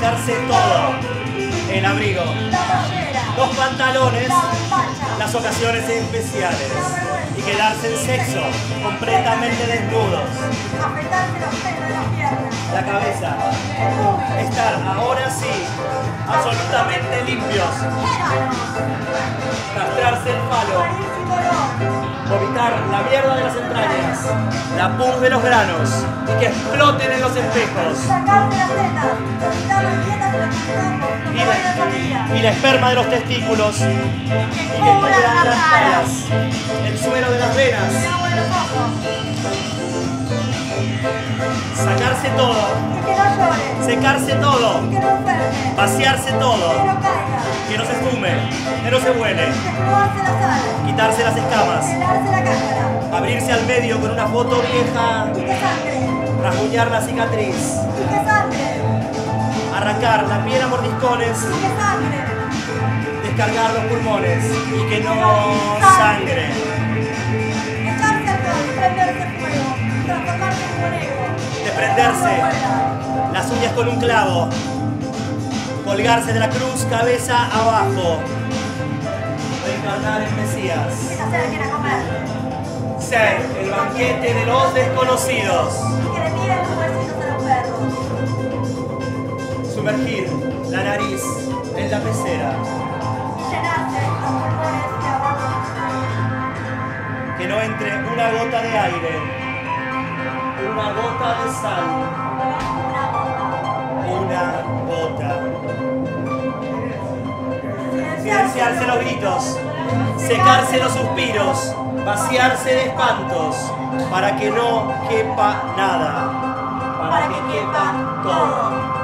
sacarse todo. El abrigo, los pantalones, las ocasiones especiales. Y quedarse en sexo, completamente desnudos. La cabeza, estar ahora sí, absolutamente limpios. Castrarse el palo, la pus de los granos y que exploten en los espejos. Y la, y la esperma de los testículos. Y que cubran las caras, el suero de las venas, sacarse todo, secarse todo, Y que no enferme. vaciarse Que todo, no caiga. que no se fume, que no se huele, quitarse las escamas, Abrirse al medio con una foto vieja, Y que sangre. rasguñar la cicatriz, Y que sangre. arrancar la piel a mordiscones, Y que sangre. descargar los pulmones y que no sangre, Echarse alcohol, prenderse fuego, transformarse en conejo. desprenderse las uñas con un clavo, colgarse de la cruz cabeza abajo, reencarnar en Mesías, se comer. Ser el banquete de los desconocidos, que le tiren los huesitos a los perros. sumergir la nariz en la pecera, que no entre una gota de aire, una gota de sal, una gota. Silenciarse los gritos, secarse los suspiros, vaciarse de espantos, para que no quepa nada, para que quepa todo.